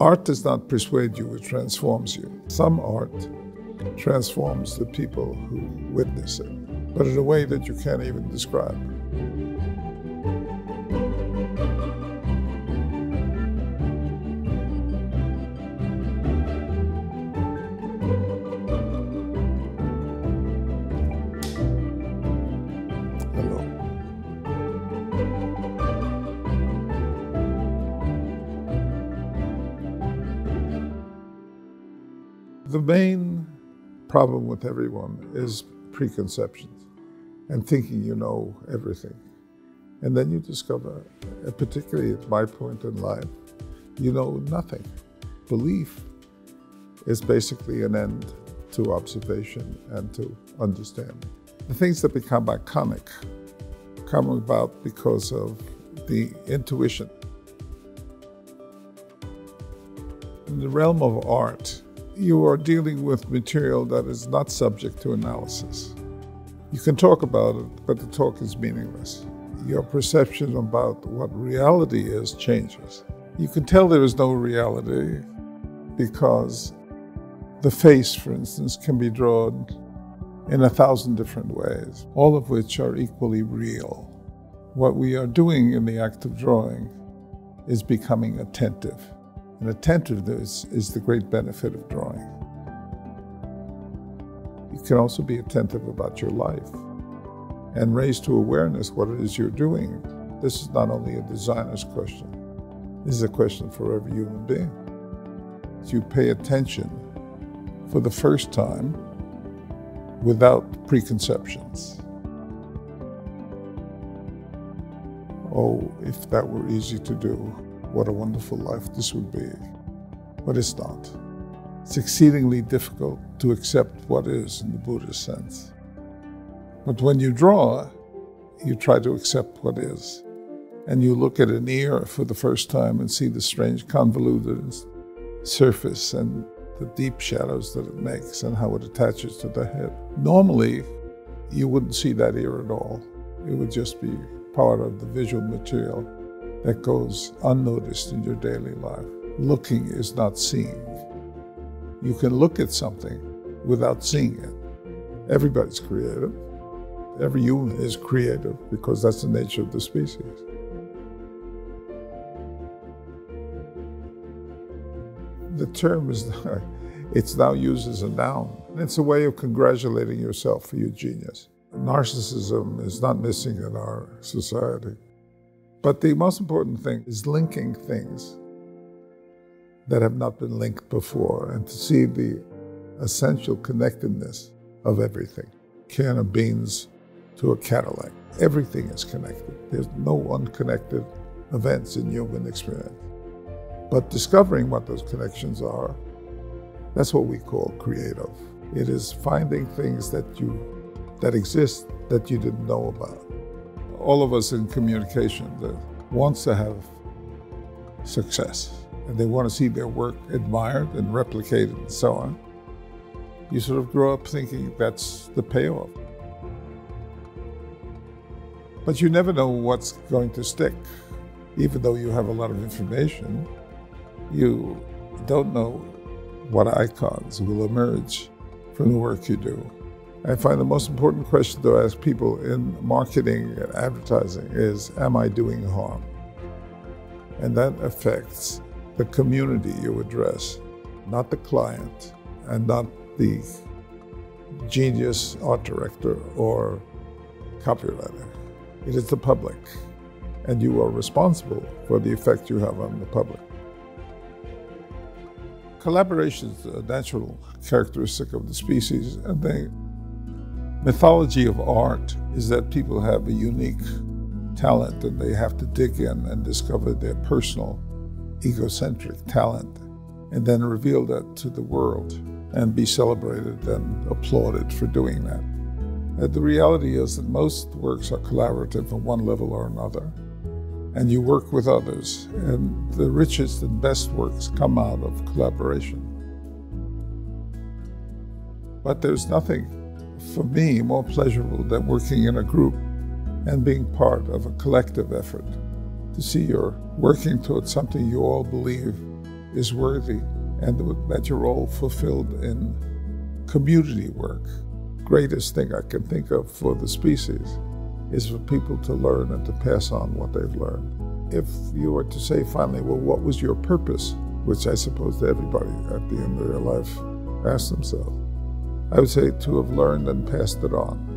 Art does not persuade you, it transforms you. Some art transforms the people who witness it, but in a way that you can't even describe. The main problem with everyone is preconceptions and thinking you know everything. And then you discover, uh, particularly at my point in life, you know nothing. Belief is basically an end to observation and to understanding. The things that become iconic come about because of the intuition. In the realm of art, you are dealing with material that is not subject to analysis. You can talk about it, but the talk is meaningless. Your perception about what reality is changes. You can tell there is no reality because the face, for instance, can be drawn in a thousand different ways, all of which are equally real. What we are doing in the act of drawing is becoming attentive. And attentiveness is the great benefit of drawing. You can also be attentive about your life and raise to awareness what it is you're doing. This is not only a designer's question, this is a question for every human being. You pay attention for the first time without preconceptions. Oh, if that were easy to do, what a wonderful life this would be. But it's not. It's exceedingly difficult to accept what is in the Buddhist sense. But when you draw, you try to accept what is. And you look at an ear for the first time and see the strange convoluted surface and the deep shadows that it makes and how it attaches to the head. Normally, you wouldn't see that ear at all. It would just be part of the visual material that goes unnoticed in your daily life. Looking is not seeing. You can look at something without seeing it. Everybody's creative. Every human is creative because that's the nature of the species. The term is, it's now used as a noun. It's a way of congratulating yourself for your genius. Narcissism is not missing in our society. But the most important thing is linking things that have not been linked before and to see the essential connectedness of everything. Can of beans to a Cadillac. Everything is connected. There's no unconnected events in human experience. But discovering what those connections are, that's what we call creative. It is finding things that you that exist that you didn't know about. All of us in communication that wants to have success and they want to see their work admired and replicated and so on. You sort of grow up thinking that's the payoff. But you never know what's going to stick. Even though you have a lot of information, you don't know what icons will emerge from the work you do. I find the most important question to ask people in marketing and advertising is Am I doing harm? And that affects the community you address, not the client and not the genius art director or copywriter. It is the public, and you are responsible for the effect you have on the public. Collaboration is a natural characteristic of the species, and the mythology of art is that people have a unique talent and they have to dig in and discover their personal egocentric talent and then reveal that to the world and be celebrated and applauded for doing that. And the reality is that most works are collaborative on one level or another, and you work with others, and the richest and best works come out of collaboration. But there's nothing for me more pleasurable than working in a group and being part of a collective effort to see you're working towards something you all believe is worthy and that you're all fulfilled in community work. Greatest thing I can think of for the species is for people to learn and to pass on what they've learned. If you were to say finally, well, what was your purpose? Which I suppose everybody at the end of their life asks themselves. I would say to have learned and passed it on.